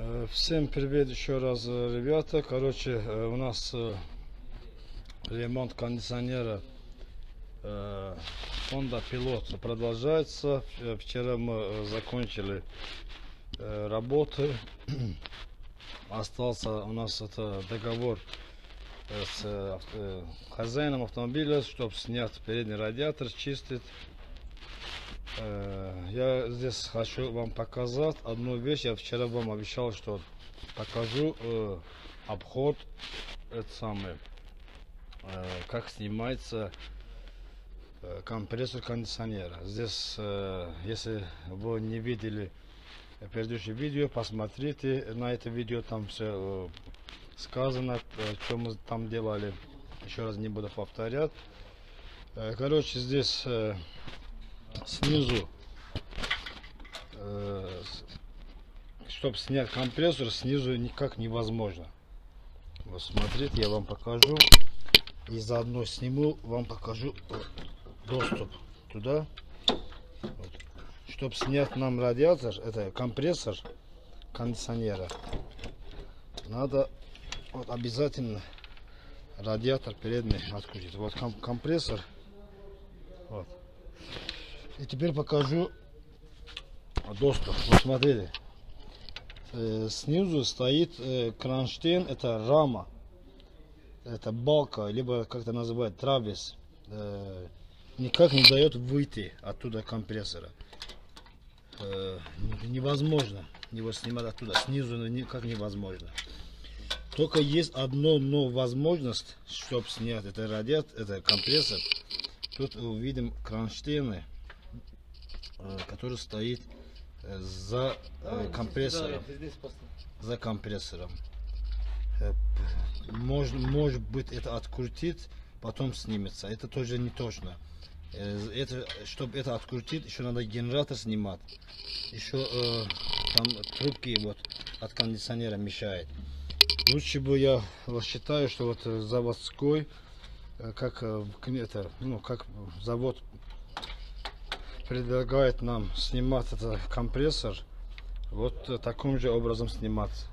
Э, Всем привет еще раз, э, ребята. Короче, э, у нас ремонт кондиционера Honda Pilot продолжается. Вчера мы закончили работы. Остался у нас это договор с хозяином автомобиля, чтобы снять передний радиатор, чистить. Э, Я здесь хочу вам показать одну вещь. Я вчера вам обещал, что покажу э, обход, это самое, э, как снимается э, компрессор кондиционера. Здесь, э, если вы не видели предыдущее видео, посмотрите на это видео, там все сказано, э, что мы там делали. Еще раз не буду повторять. Э, Короче, здесь э, снизу, чтобы снять компрессор, снизу никак невозможно. Вот смотрите, я вам покажу. И заодно сниму, вам покажу э, доступ туда. Чтобы снять нам радиатор, это компрессор кондиционера, надо вот обязательно радиатор передний открутить. Вот ком- компрессор. Вот. И теперь покажу доступ. Вот смотрите. Э, снизу стоит э, кронштейн, это рама. Это балка, либо как это называют, травес. Э, никак не дает выйти оттуда компрессора. Невозможно его снимать оттуда. Снизу никак невозможно. Только есть одно, но возможность, чтобы снять это радиатор, это компрессор. Тут увидим кронштейны, который стоит э, за э, компрессором. За компрессором. Э, п- Может, может быть это открутить, потом снимется. Это тоже не точно. Э, Это, чтобы это открутить, еще надо генератор снимать. Еще э, там трубки вот от кондиционера мешает. Лучше бы я считаю, что вот э, заводской, э, как э, это, ну, как завод предлагает нам снимать этот компрессор, вот э, таким же образом снимать.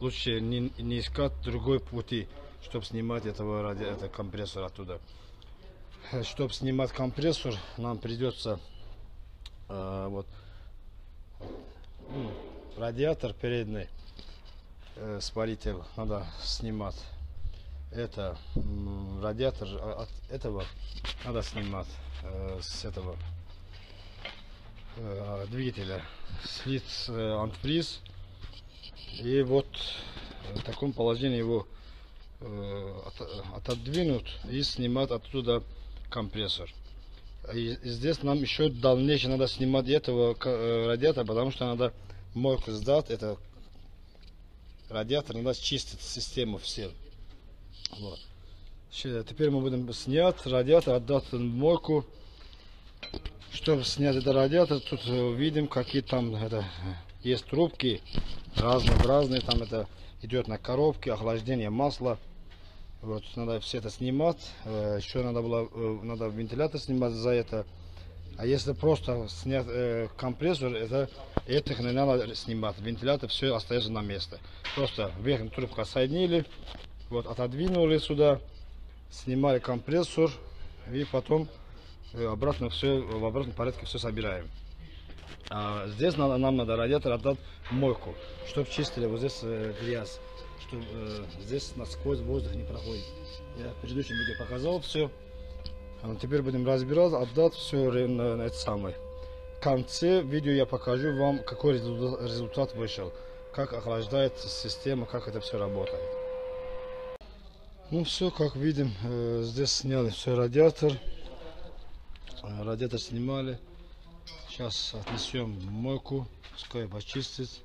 Лучше не, не искать другой пути, чтобы снимать этого ради это компрессор оттуда. Чтобы снимать компрессор, нам придется э, вот радиатор передний э, сваритель надо снимать. Это радиатор а- от этого надо снимать э, с этого э, двигателя. Слит э, антифриз. И вот в таком положении его э, от- отодвинут и снимать оттуда компрессор. И здесь нам еще дальнейшее надо снимать этого э, радиатора, потому что надо мойку сдать. Это радиатор надо чистить систему все. Вот. Теперь мы будем снять радиатор, отдать мойку. Чтобы снять этот радиатор, тут э, видим, какие там это, э, есть трубки разнообразные. Там это идет на коробке, охлаждение масла. Вот, надо все это снимать. Э, Еще надо было, надо вентилятор снимать за это. А если просто снять э, компрессор, это этих не надо снимать. Вентилятор все остается на месте. Просто верхнюю трубку соединили, вот отодвинули сюда, снимали компрессор и потом обратно все в обратном порядке все собираем. А здесь надо, нам надо радиатор отдать мойку, чтобы чистили вот здесь э, грязь, чтобы э, здесь насквозь воздух не проходит. Я в предыдущем видео показал все. А теперь будем разбирать, отдать все на, на это самое. В конце видео я покажу вам, какой результат вышел, как охлаждается система, как это все работает. Ну все, как видим, э, здесь сняли все радиатор. Э, Радиатор снимали. Сейчас отнесем в мойку, пускай почистить.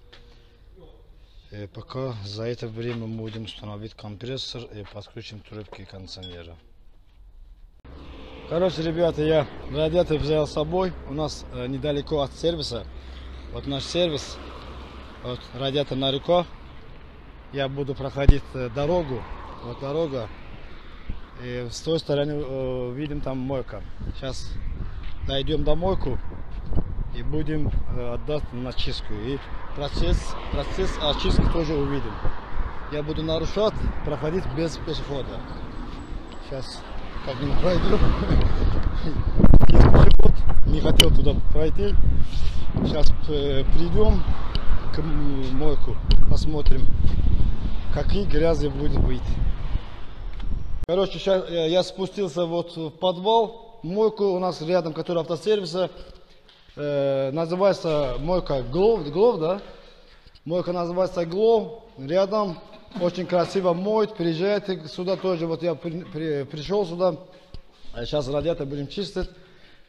И пока за это время мы будем установить компрессор и подключим трубки кондиционера. Короче, ребята, я радиатор взял с собой. У нас э, недалеко от сервиса. Вот наш сервис. Вот радиатор на руках. Я буду проходить э, дорогу. Вот дорога. И с той стороны э, видим там мойка. Сейчас дойдем до мойку и будем э, отдать на чистку. И процесс, процесс очистки тоже увидим. Я буду нарушать, проходить без пешехода. Сейчас как-нибудь пройду. Есть пешеход, не хотел туда пройти. Сейчас э, придем к мойку, посмотрим, какие грязи будет быть. Короче, сейчас я спустился вот в подвал. Мойку у нас рядом, который автосервиса. Э, называется мойка Глов, Глов, да? Мойка называется Глов. Рядом очень красиво моют. Приезжайте сюда тоже. Вот я при- при- пришел сюда. А сейчас радиатор будем чистить.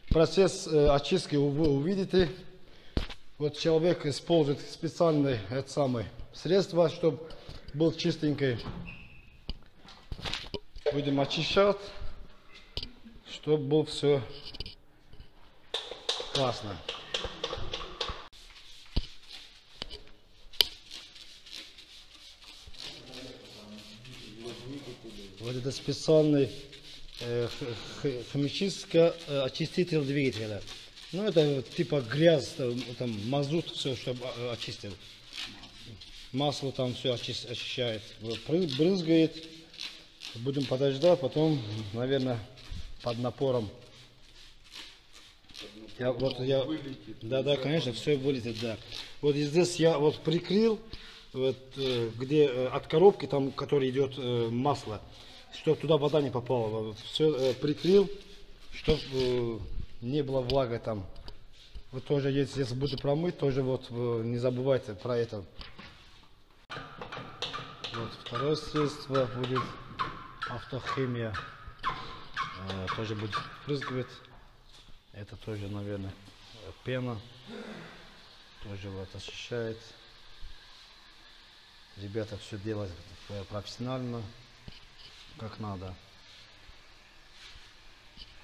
Процесс э, очистки вы увидите. Вот человек использует специальное это самое, средство, чтобы был чистенький. Будем очищать, чтобы было все классно. Вот это специальный э, химический э, очиститель двигателя. Ну это типа грязь, там, там мазут, все, чтобы э, очистил. Масло там все очищает. Брызгает. Будем подождать, потом, наверное, под напором. Я, вот я, да, да, конечно, все вылетит, да. Вот здесь я вот прикрыл, вот, э, где э, от коробки, там, который идет э, масло, чтобы туда вода не попала. Все прикрыл, чтобы не было влага там. Вот тоже, если, если буду промыть, тоже вот не забывайте про это. Вот второе средство будет автохимия. Э, тоже будет впрыскивать. Это тоже, наверное, пена. Тоже вот очищает. Ребята все делают э, профессионально, как надо.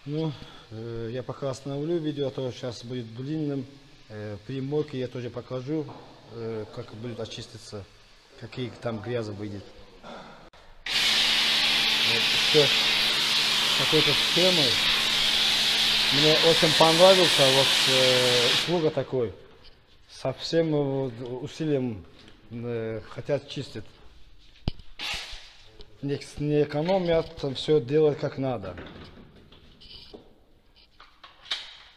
Ну, э, я пока остановлю видео, а то сейчас будет длинным. Э, при мойке я тоже покажу, э, как будет очиститься, какие там грязи выйдет. Еще какой-то схемой. Мне очень понравился вот э, услуга такой. Со всем усилием э, хотят чистить. Не, не экономят, все делать как надо.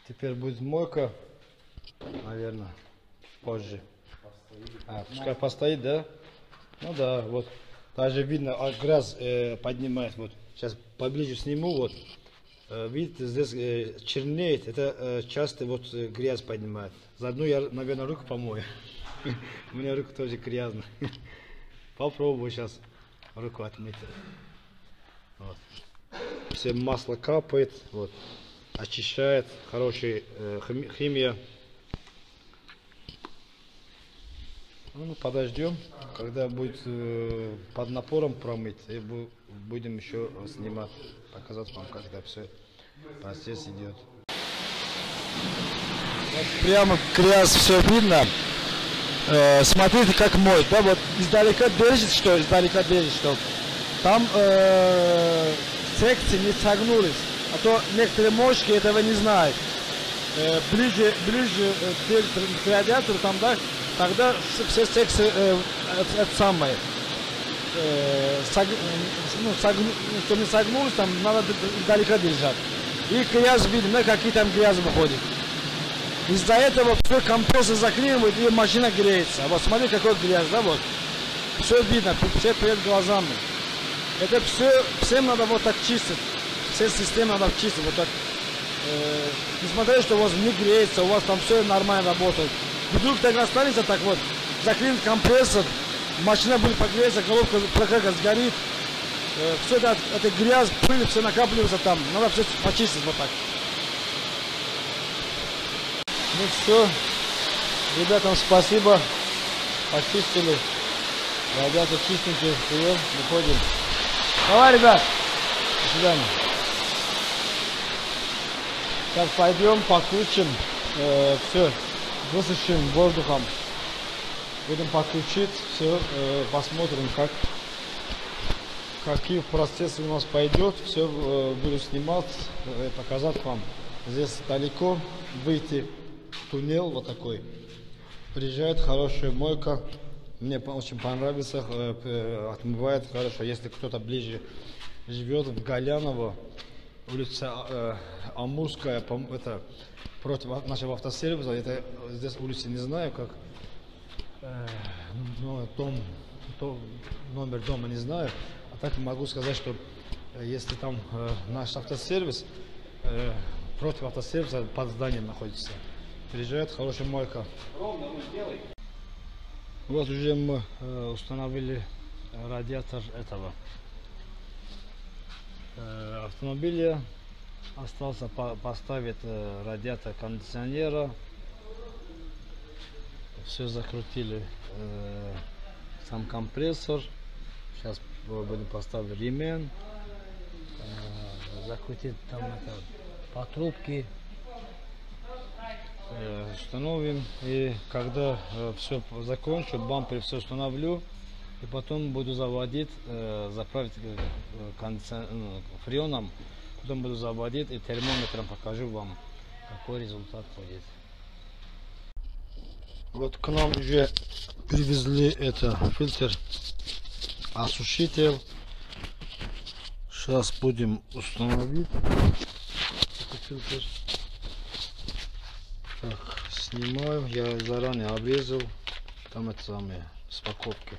Теперь будет мойка, наверное, позже. А, пускай постоит, да? Ну да, вот. Даже видно, а грязь э, поднимает. Вот. Сейчас поближе сниму, вот. Э, видите, здесь э, чернеет. Это э, часто вот грязь поднимает. Заодно я, наверное, руку помою. У меня рука тоже грязная. Попробую сейчас руку отмыть. Вот. Все масло капает, вот. Очищает, хорошая хими- химия. Ну, подождем, когда будет э, под напором промыть, и бу- будем еще снимать, показать вам, как это все процесс идет. прямо грязь все видно. Э, смотрите, как моет, да, вот издалека держит, что, издалека держит, что. Там э, секции не согнулись, а то некоторые мошки этого не знают. Э, ближе, ближе э, к радиатору, там, да, тогда все секции, э, это, это самое, э, ну, согну- ну, чтобы не согнулись, там надо д- д- издалека держать. И грязь видно, какие там грязь выходит. Из-за этого все компрессор заклинивает и машина греется. Вот смотри, какой грязь, да, вот. Все видно, все перед глазами. Это все, всем надо вот так чистить. Все системы надо чистить, вот так. Э, несмотря, что у вас не греется, у вас там все нормально работает. Вдруг так останется так вот, заклинит компрессор, машина будет погреться, головка прокака сгорит. все это, это грязь, пыль, все накапливается там. Надо все почистить вот так. Ну все. Ребятам спасибо. Почистили. Радиатор чистенький. Вперед, выходим. Давай, ребят. До свидания. Сейчас пойдем, покрутим. все. Высушим воздухом. Будем покрутить. Все. посмотрим, как какие процессы у нас пойдет. Все буду снимать, э, показать вам. Здесь далеко выйти туннел вот такой. Приезжает хорошая мойка. Мне очень понравится, э, п- отмывает хорошо. Если кто-то ближе живет в Галяново, улица э, Амурская, это против а- нашего автосервиса, это э, здесь улицы не знаю как, э, но дом, то- номер дома не знаю, а так могу сказать, что э, если там э, наш автосервис, э, против автосервиса под зданием находится, приезжает хорошая мойка. Вот уже мы э, установили радиатор этого э, автомобиля. Остался по- поставить э, радиатор кондиционера. Все закрутили. э, сам компрессор. Сейчас будем поставить ремень. э, закрутить там это, патрубки. Э, установим и когда все закончу бампер все установлю и потом буду заводить э, заправить э, э, ну, фреоном потом буду заводить и термометром покажу вам какой результат будет вот к нам уже привезли это фильтр осушитель сейчас будем установить этот фильтр так, снимаю. Я заранее обрезал. Там это самое, с упаковки.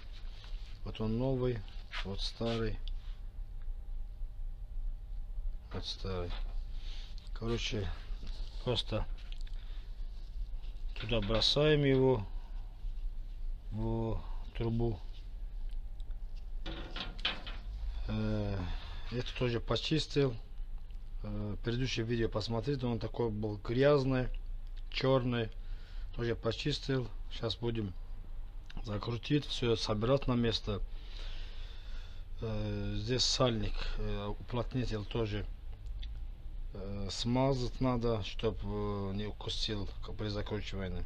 Вот он новый, вот старый. Вот старый. Короче, просто туда бросаем его в трубу. Э, Это тоже почистил. Э, Предыдущее видео посмотрите, он такой был грязный черный тоже почистил сейчас будем закрутить все собирать на место Э, здесь сальник уплотнитель тоже э, смазать надо чтобы не укусил при закручивании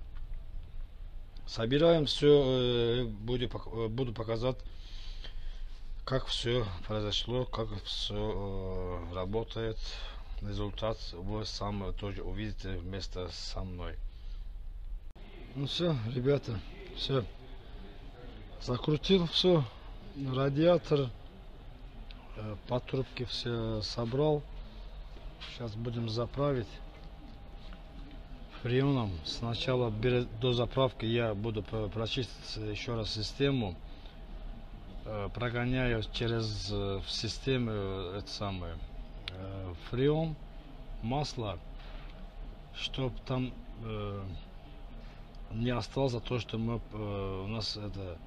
собираем все буду, пок- э, буду показать как все произошло как все работает результат вы сам тоже увидите вместе со мной. Ну все, ребята, все. Закрутил все, радиатор, э, патрубки все собрал. Сейчас будем заправить фреоном. Сначала до заправки я буду про- прочистить еще раз систему. Э, Прогоняю через э, в систему э, это самое фреон, масло, чтобы там не осталось то, что мы у нас это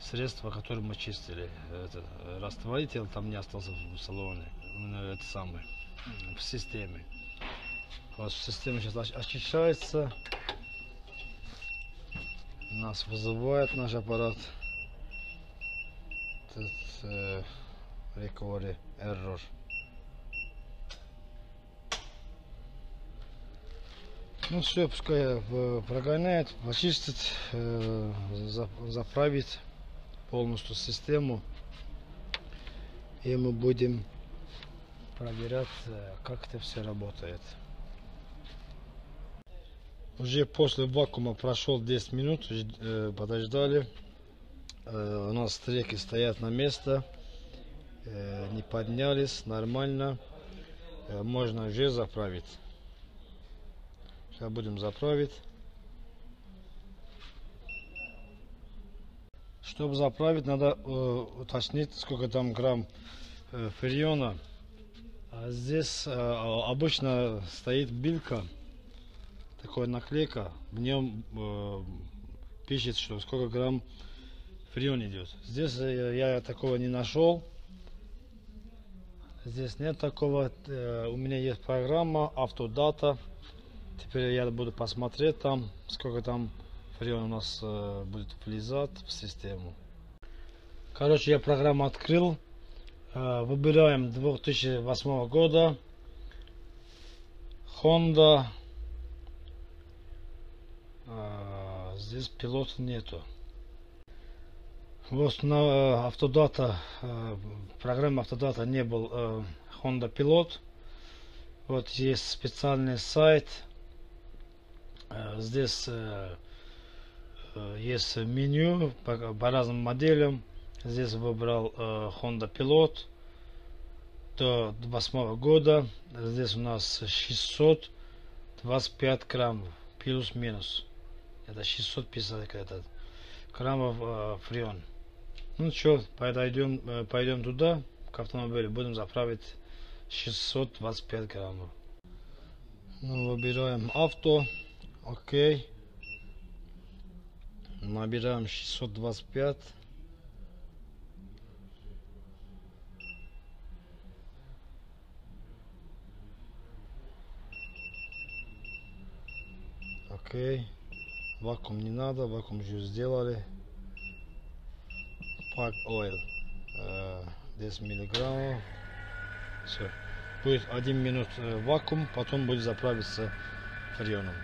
средство, которое мы чистили, это растворитель там не остался в салоне, это самое в системе. Вот система сейчас оч- очищается. Нас вызывает наш аппарат. Тут э, recovery error. Ну все, пускай прогоняет, почистит, э, за- заправить полностью систему. И мы будем проверять, э, как это все работает. Уже после вакуума прошел 10 минут, э, подождали. Э, у нас треки стоят на место, не поднялись, нормально. Можно уже заправить. Сейчас будем заправить. Чтобы заправить, надо уточнить, сколько там грамм фреона. А здесь э, обычно стоит билька, такая наклейка, в нем э, пишет, что сколько грамм фреон идет. Здесь э, я такого не нашел. Здесь нет такого. У меня есть программа Автодата. Теперь я буду посмотреть там, сколько там фреон у нас будет влезать в систему. Короче, я программу открыл. Э, выбираем 2008 года. Honda. А, здесь пилота нету. Вот на э, автодата, э, программе автодата не был э, Honda Pilot. Вот есть специальный сайт. Здесь есть меню по разным моделям. Здесь выбрал э, Honda Pilot до 2008 года. Здесь у нас 625 граммов, плюс-минус. Это 650 этот, граммов э, фреон. Ну что, пойдем, э, пойдем туда, к автомобилю, будем заправить 625 граммов. Ну, выбираем авто, окей. Набираем 625. Окей. Вакуум не надо, вакуум уже сделали. Park Oil. Э, 10 миллиграммов. Все. Будет один минут вакуум, потом будет заправиться фреоном.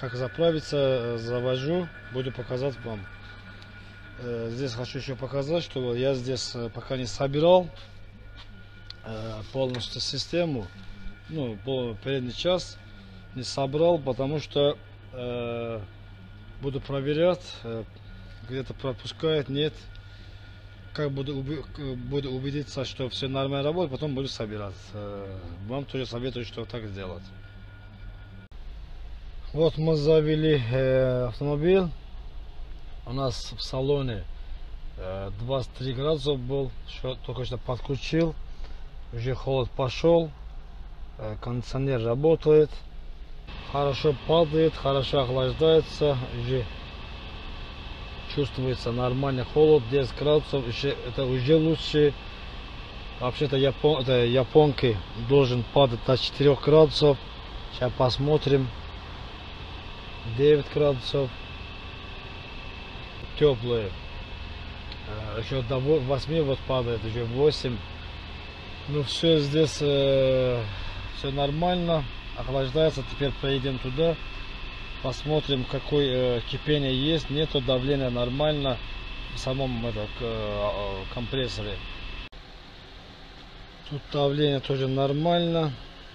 Как заправиться, завожу, буду показать вам. Здесь хочу еще показать, что я здесь пока не собирал полностью систему. Ну, передний час не собрал, потому что буду проверять, э, где-то пропускает, нет. Как буду, буду убедиться, что все нормально работает, потом буду собирать. Э, Вам тоже советую, что так сделать. Вот мы завели э, автомобиль. У нас в салоне э, 23 градуса был, что только что подключил. Уже холод пошел. Э, кондиционер работает. Хорошо падает, хорошо охлаждается. Уже чувствуется нормальный холод, 10 градусов, еще, это уже лучше. Вообще-то япон, японки должен падать до 4 градусов. Сейчас посмотрим. 9 градусов. Теплые. Э, Еще до 8 вот падает, уже 8. Ну все здесь все нормально. Охлаждается. Теперь поедем туда. Посмотрим, какое э, кипение есть. Нету давления нормально в самом это, э, компрессоре. Тут давление тоже нормально.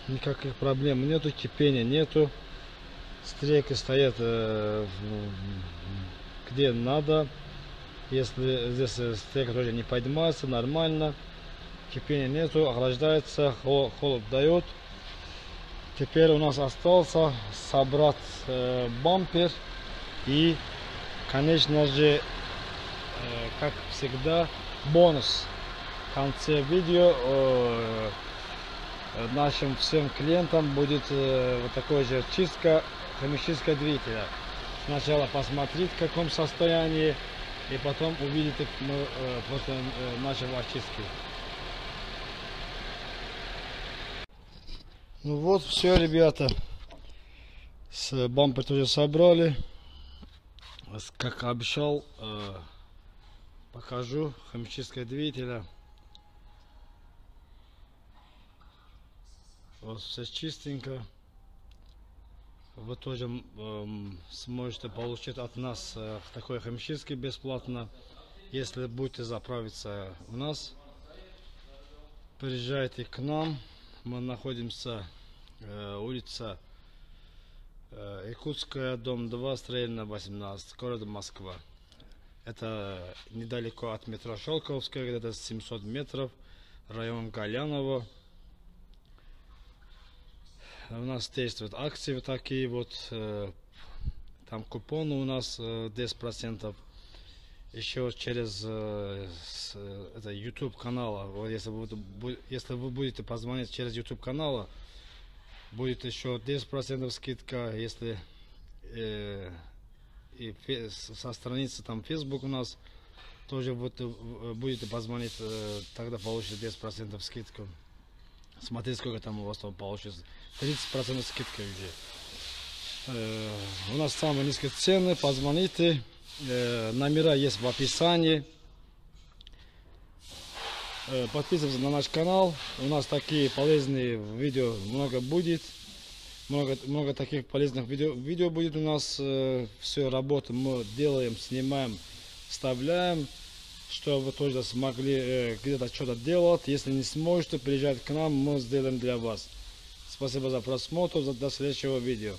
Никаких проблем нету. Кипения нету. Стрелки стоят э, где надо. Если здесь э, стрелка тоже не поднимается, нормально. Кипения нету, охлаждается, хо- холод дает. Теперь у нас остался собрать э, бампер и, конечно же, э, как всегда, бонус. В конце видео э, нашим всем клиентам будет э, вот такой же чистка химического двигателя. Сначала посмотреть в каком состоянии, и потом увидите э, после э, нашей очистки. Ну вот все, ребята. С бампер тоже собрали. Как обещал, э, покажу химическое двигателя. Вот все чистенько. Вы тоже м, сможете получить от нас э, такой химический бесплатно. Если будете заправиться у нас, приезжайте к нам. Мы находимся э, улица э, Якутская, дом 2, строительная 18, город Москва. Это недалеко от метро Шелковская, где-то 700 метров, район Галяново. У нас действуют акции такие вот. э, Там купоны у нас э, 10%. Еще через э, э, это YouTube канала. Вот если вы, если вы будете позвонить через YouTube канала, будет еще 10% скидка. Если э, и со страницы там Facebook у нас тоже вот, э, будете позвонить, э, тогда получите 10% скидку. Смотрите, сколько там у вас там получится. 30% скидка уже. Э, у нас самые низкие цены, позвоните. Э, номера есть в описании. Э, подписывайтесь на наш канал. У нас такие полезные видео много будет. Много, много таких полезных видео, видео будет у нас. Э, все работу мы делаем, снимаем, вставляем. Чтобы вы тоже смогли где-то что-то делать. Если не сможете, приезжайте к нам, мы сделаем для вас. Спасибо за просмотр, до следующего видео.